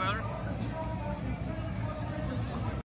better.